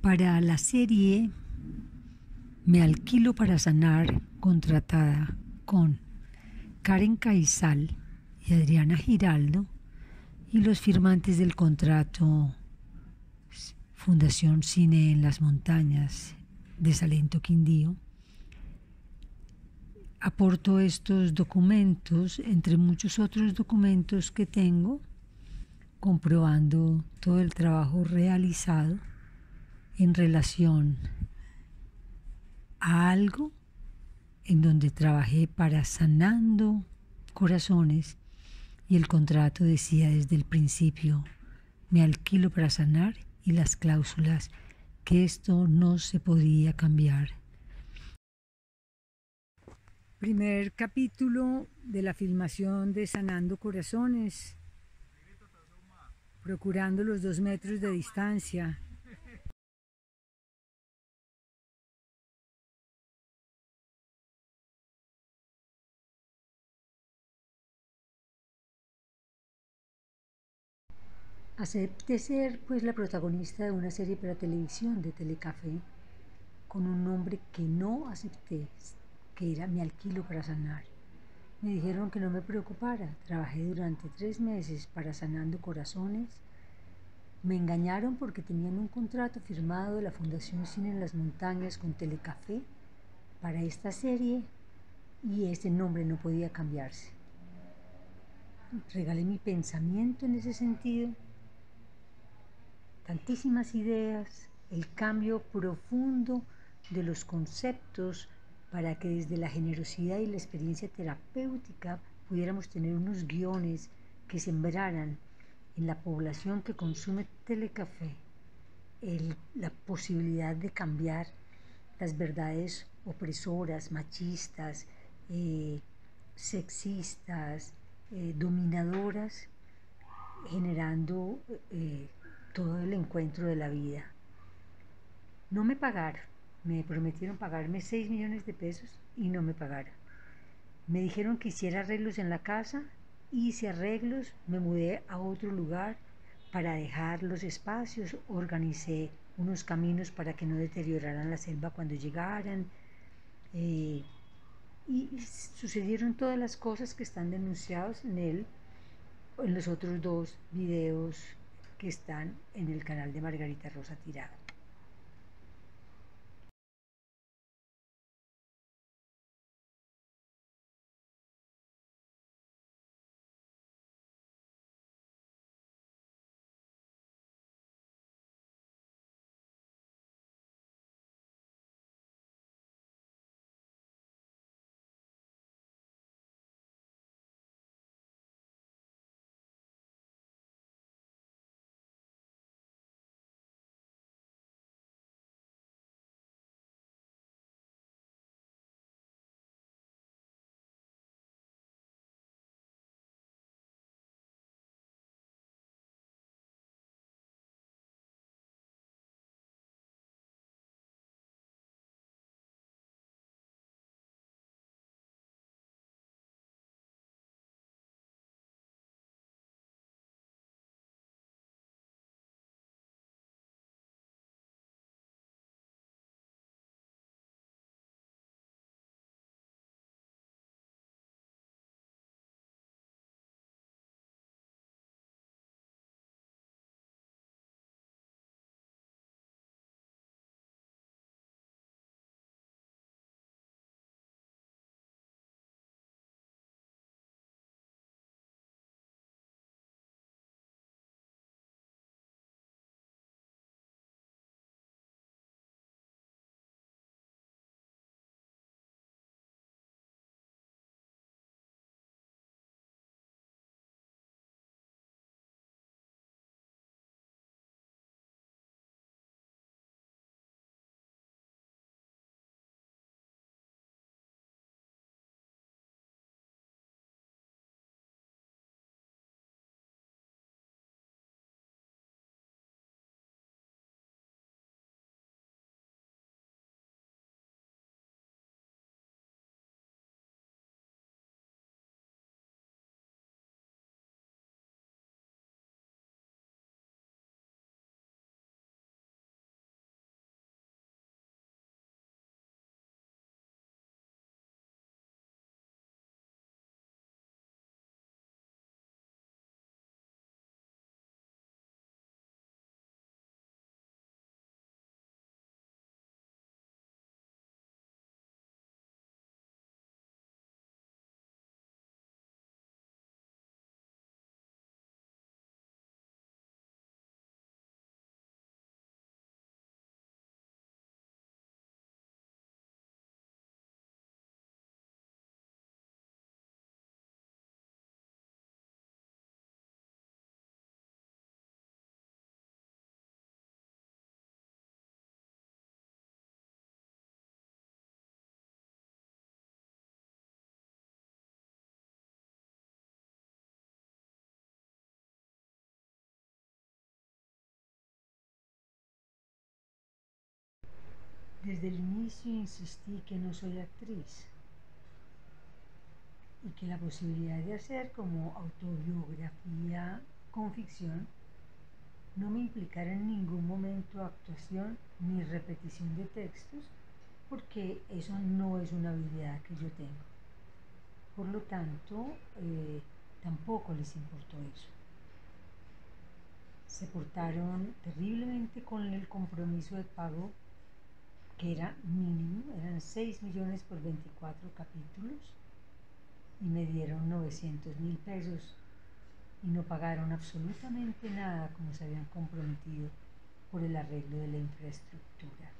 Para la serie Me alquilo para sanar, contratada con Karen Caizal y Adriana Giraldo y los firmantes del contrato Fundación Cine en las Montañas de Salento Quindío. Aporto estos documentos, entre muchos otros documentos que tengo, comprobando todo el trabajo realizado en relación a algo en donde trabajé para sanando corazones y el contrato decía desde el principio, me alquilo para sanar y las cláusulas que esto no se podía cambiar. Primer capítulo de la filmación de Sanando Corazones, procurando los dos metros de distancia, Acepté ser pues la protagonista de una serie para televisión de Telecafé con un nombre que no acepté, que era Mi alquilo para sanar. Me dijeron que no me preocupara. Trabajé durante tres meses para sanando corazones. Me engañaron porque tenían un contrato firmado de la Fundación Cine en las Montañas con Telecafé para esta serie y ese nombre no podía cambiarse. Regalé mi pensamiento en ese sentido tantísimas ideas, el cambio profundo de los conceptos para que desde la generosidad y la experiencia terapéutica pudiéramos tener unos guiones que sembraran en la población que consume telecafé la posibilidad de cambiar las verdades opresoras, machistas, eh, sexistas, eh, dominadoras, generando eh, encuentro de la vida. No me pagaron, me prometieron pagarme 6 millones de pesos y no me pagaron. Me dijeron que hiciera arreglos en la casa, hice arreglos, me mudé a otro lugar para dejar los espacios, organicé unos caminos para que no deterioraran la selva cuando llegaran. Eh, y sucedieron todas las cosas que están denunciadas en él, en los otros dos videos que están en el canal de Margarita Rosa Tirado. Desde el inicio insistí que no soy actriz y que la posibilidad de hacer como autobiografía con ficción no me implicara en ningún momento actuación ni repetición de textos, porque eso no es una habilidad que yo tengo. Por lo tanto, eh, tampoco les importó eso. Se portaron terriblemente con el compromiso de pago que era mínimo, eran 6 millones por 24 capítulos y me dieron 900 mil pesos y no pagaron absolutamente nada como se habían comprometido por el arreglo de la infraestructura.